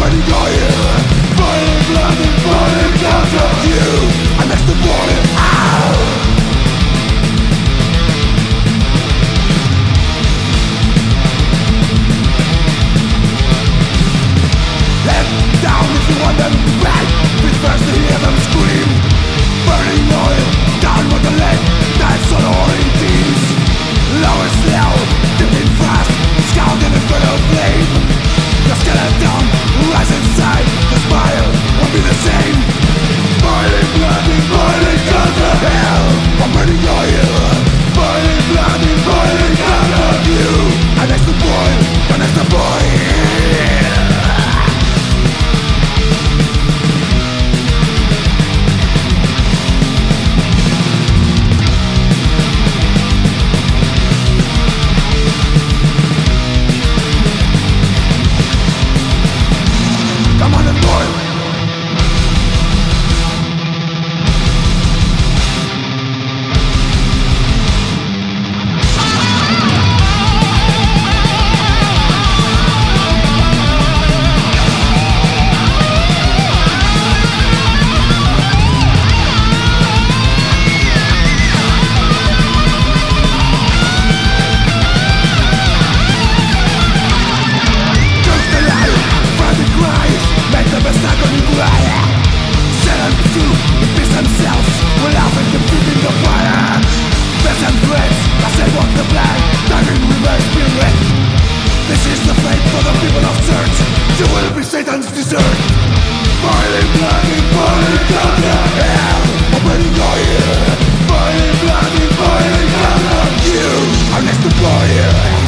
many are here? Fighting fighting You, I'm next to born the fire